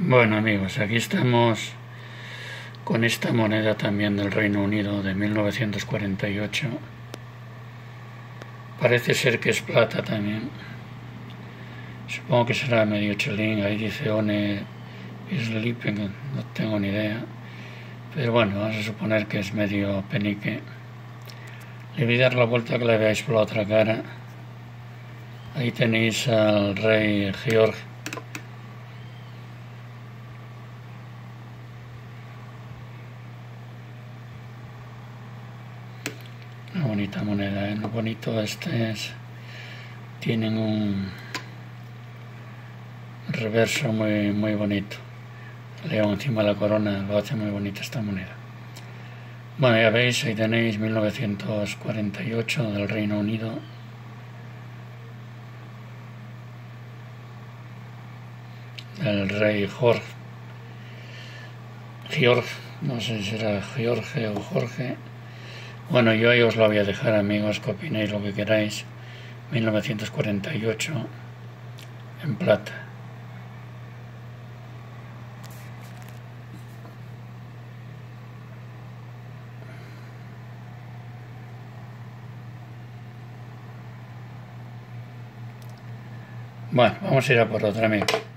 Bueno amigos, aquí estamos con esta moneda también del Reino Unido de 1948. Parece ser que es plata también. Supongo que será medio chelín, ahí dice One Sleeping, no tengo ni idea. Pero bueno, vamos a suponer que es medio penique. Le voy a dar la vuelta que le veáis por la otra cara. Ahí tenéis al rey George Una bonita moneda, ¿eh? Lo bonito este es... Tienen un reverso muy, muy bonito. León encima de la corona, lo hace muy bonita esta moneda. Bueno, ya veis, ahí tenéis 1948 del Reino Unido. El rey Jorge. George, no sé si será George o Jorge. Bueno, yo ahí os lo voy a dejar, amigos, que opinéis lo que queráis. 1948, en plata. Bueno, vamos a ir a por otra, amigos.